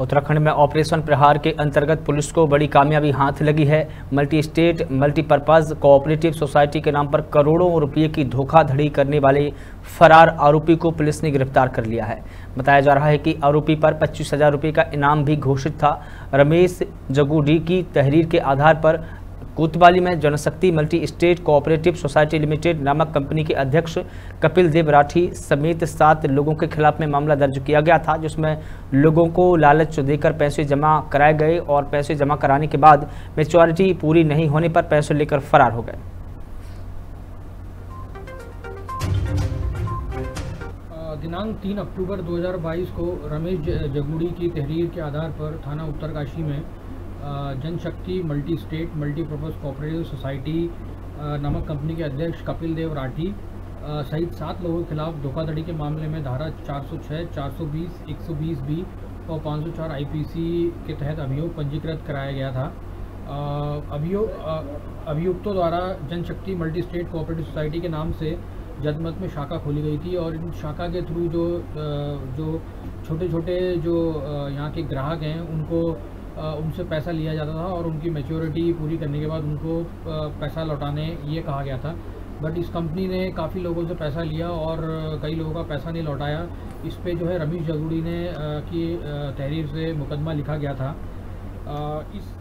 उत्तराखंड में ऑपरेशन प्रहार के अंतर्गत पुलिस को बड़ी कामयाबी हाथ लगी है। Multi state multipurpose, cooperative society के नाम पर करोड़ों रुपये की धोखाधड़ी करने वाले फरार आरोपी को पुलिस ने गिरफ़्तार कर लिया है। बताया जा रहा है कि आरोपी पर पच्चीस हज़ार रुपये का इनाम भी घोषित था। रमेश जगूडी की तहरीर के आधार पर कोतवाली में Janshakti multi state cooperative society limited नामक कंपनी के अध्यक्ष कपिल देव राठी समेत सात लोगों के खिलाफ में मामला दर्ज किया गया था, जिसमें लोगों को लालच देकर पैसे जमा कराए गए और पैसे जमा कराने के बाद मेच्योरिटी पूरी नहीं होने पर पैसे लेकर फरार हो गए। दिनांक तीन अक्टूबर 2022 को रमेश जगूड़ी की तहरीर के आधार पर थाना उत्तरकाशी में Janshakti multi state multipurpose cooperative society नामक कंपनी के अध्यक्ष कपिल देव राठी सहित सात लोगों के खिलाफ धोखाधड़ी के मामले में धारा 406, 420, 120 बी और 504 आईपीसी के तहत अभियोग पंजीकृत कराया गया था। अभियोग अभियुक्तों द्वारा Janshakti multi state cooperative society के नाम से जनमत में शाखा खोली गई थी और इन शाखा के थ्रू जो जो छोटे छोटे जो यहाँ के ग्राहक हैं उनको उनसे पैसा लिया जाता था और उनकी मेच्योरिटी पूरी करने के बाद उनको पैसा लौटाने ये कहा गया था। बट इस कंपनी ने काफ़ी लोगों से पैसा लिया और कई लोगों का पैसा नहीं लौटाया। इस पर जो है रमेश जगूड़ी ने की तहरीर से मुकदमा लिखा गया था। इस